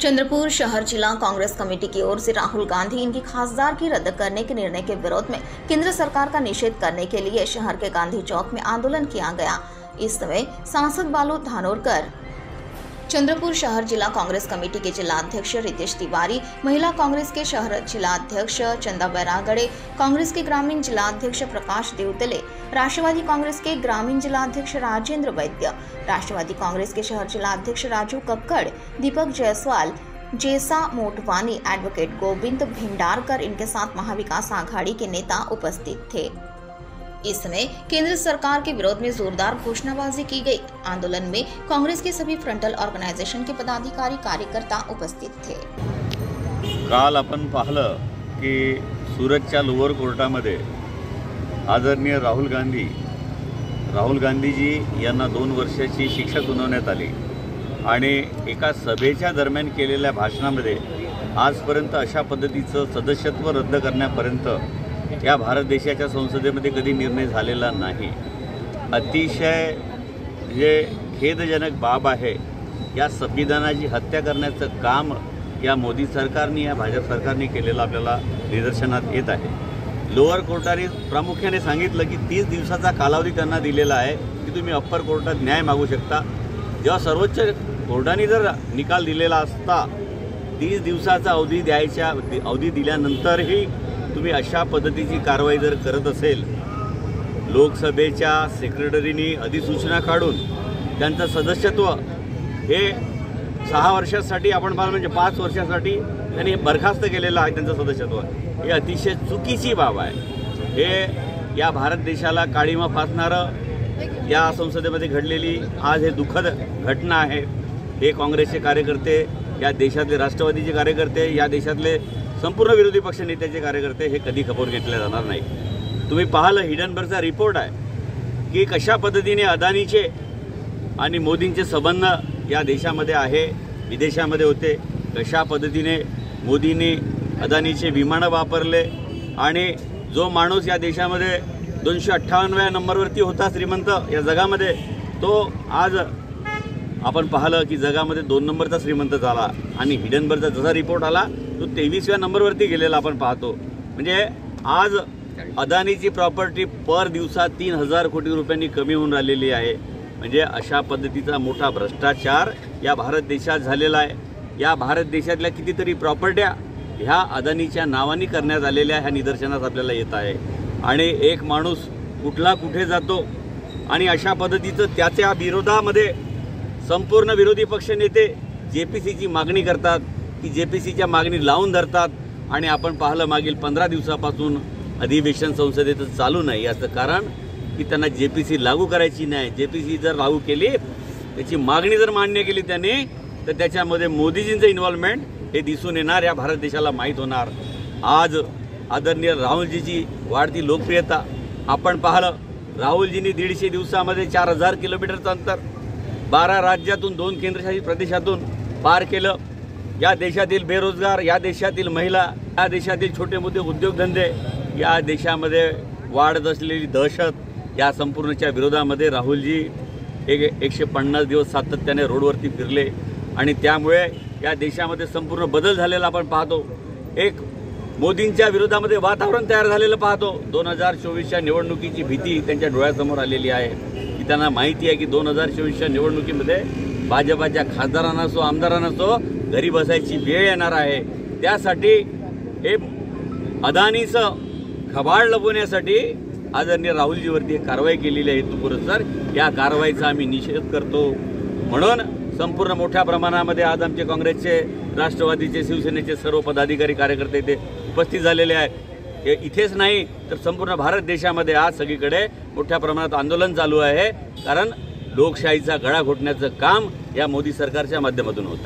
चंद्रपुर शहर जिला कांग्रेस कमेटी की ओर से राहुल गांधी इनकी खासदार की रद्द करने के निर्णय के विरोध में केंद्र सरकार का निषेध करने के लिए शहर के गांधी चौक में आंदोलन किया गया। इस समय सांसद बालू धानोरकर चंद्रपुर शहर जिला कांग्रेस कमेटी के जिला अध्यक्ष रितेश तिवारी, महिला कांग्रेस के शहर जिला अध्यक्ष चंदा बैरागड़े, कांग्रेस के ग्रामीण जिला अध्यक्ष प्रकाश देवतले, राष्ट्रवादी कांग्रेस के ग्रामीण जिला अध्यक्ष राजेंद्र वैद्य, राष्ट्रवादी कांग्रेस के शहर जिला अध्यक्ष राजू कक्कड़, दीपक जायसवाल, जेसा मोटवानी, एडवोकेट गोविंद भिंडारकर, इनके साथ महाविकास आघाड़ी के नेता उपस्थित थे। इस समय केंद्र सरकार के विरोध में जोरदार घोषणाबाजी की गई। आंदोलन में कांग्रेस के सभी फ्रंटल ऑर्गेनायझेशन के पदाधिकारी कार्यकर्ता उपस्थित थे। काल आपण पाहिलं की सुरतच्या लोअर कोर्टामध्ये आदरणीय राहुल गांधी राहुल गांधीजी यांना दोन वर्षाची शिक्षा सुनावण्यात आली आणि एका सभेच्या दरम्यान केलेल्या भाषणामध्ये आजपर्यंत अशा पद्धतीचं सदस्यत्व रद्द करण्यापर्यंत या भारत देशाच्या संसदेमध्ये कधी निर्णय झालेला नाही. अतिशय जे खेदजनक बाब आहे या संविधानाची हत्या करण्याचं काम या मोदी सरकारने या भाजप सरकारने केलेलं आपल्याला निदर्शनात येत आहे. लोअर कोर्टाने प्रामुख्याने सांगितलं की तीस दिवसाचा कालावधी त्यांना दिलेला आहे की तुम्ही अप्पर कोर्टात न्याय मागू शकता. जेव्हा सर्वोच्च कोर्टाने जर निकाल दिलेला असता तीस दिवसाचा अवधी द्यायच्या अवधी दिल्यानंतरही तुम्ही अशा पद्धतीची कारवाई जर करत असेल लोकसभेच्या सेक्रेटरीनी अधिसूचना काढून त्यांचं सदस्यत्व हे सहा वर्षासाठी आपण पाहिलं म्हणजे पाच वर्षासाठी त्यांनी बरखास्त केलेलं आहे त्यांचं सदस्यत्व. हे अतिशय चुकीची बाब आहे. हे या भारत देशाला काळीमा फासणारं या संसदेमध्ये घडलेली आज हे दुःखद घटना आहे. हे काँग्रेसचे कार्यकर्ते या देशातले राष्ट्रवादीचे कार्यकर्ते या देशातले संपूर्ण विरोधी पक्ष नेत्याचे कार्यकर्ते हे कधी खबर घेतले जाणार नाही तुम्ही पाहिलं हिडनबर्गचा रिपोर्ट आहे की कशा पद्धतीने अदानीचे आणि मोदींचे संबंध या देशामध्ये आहे विदेशामध्ये होते कशा पद्धतीने मोदींनी अदानीचे विमानं वापरले आणि जो माणूस या देशामध्ये दोनशे अठ्ठावन्नव्या नंबरवरती होता श्रीमंत या जगामध्ये तो आज आपण पाहिलं की जगामध्ये दोन नंबरचा श्रीमंत झाला आणि हिडनबर्गचा जसा रिपोर्ट आला तो तेवीसव्या नंबरवरती गेलेला आपण पाहतो म्हणजे आज अदानीची प्रॉपर्टी पर दिवसात तीन हजार कोटी रुपयांनी कमी होऊन राहिलेली आहे. म्हणजे अशा पद्धतीचा मोठा भ्रष्टाचार या भारत देशात झालेला आहे. या भारत देशातल्या कितीतरी प्रॉपर्ट्या ह्या अदानीच्या नावाने करण्यात आलेल्या ह्या निदर्शनास आपल्याला येत आहे. आणि एक माणूस कुठला कुठे जातो आणि अशा पद्धतीचं त्याच्या विरोधामध्ये संपूर्ण विरोधी पक्ष नेते जे पी सीची मागणी करतात की जे पी सीच्या मागणी लावून धरतात आणि आपण पाहिलं मागील पंधरा दिवसापासून अधिवेशन संसदेचं चालू नाही. याचं कारण की त्यांना जे पी सी लागू करायची नाही. जे पी सी जर लागू केली त्याची मागणी जर मान्य केली त्यांनी तर त्याच्यामध्ये मोदीजींचं इन्व्हॉल्वमेंट हे दिसून येणार या भारत देशाला माहीत होणार. आज आदरणीय राहुलजीची वाढती लोकप्रियता. आपण पाहिलं राहुलजींनी दीडशे दिवसामध्ये चार हजार किलोमीटरचं अंतर बारा राज्यातून दोन केंद्रशासित प्रदेशातून पार केलं. या देशातील बेरोजगार या देशातील महिला या देशातील छोटे मोठे उद्योगधंदे या देशामध्ये वाढत असलेली दहशत या संपूर्णच्या विरोधामध्ये राहुलजी एक एकशे पन्नास दिवस सातत्याने रोडवरती फिरले आणि त्यामुळे या देशामध्ये संपूर्ण बदल झालेला आपण पाहतो. एक मोदींच्या विरोधामध्ये वातावरण तयार झालेलं पाहतो. दोन हजार चोवीसच्या निवडणुकीची भीती त्यांच्या डोळ्यासमोर आलेली आहे. की त्यांना माहिती आहे की दोन हजार चोवीसच्या निवडणुकीमध्ये भाजपाच्या खासदारांना असो आमदारांना असो घरी बसायची वेळ येणार आहे. त्यासाठी हे अदानीचं खबाळ लपवण्यासाठी आदरणीय राहुलजीवरती कारवाई केलेली आहे हेतुपुरस्सर. या कारवाईचा आम्ही निषेध करतो. म्हणून संपूर्ण मोठ्या प्रमाणामध्ये आज आमचे काँग्रेसचे राष्ट्रवादीचे शिवसेनेचे सर्व पदाधिकारी कार्यकर्ते इथे उपस्थित झालेले आहेत. हे इथेच नाही तर संपूर्ण भारत देशामध्ये आज सगळीकडे मोठ्या प्रमाणात आंदोलन चालू आहे. कारण लोकशाहीचा गळा घोटण्याचं काम या मोदी सरकारच्या माध्यमातून होतं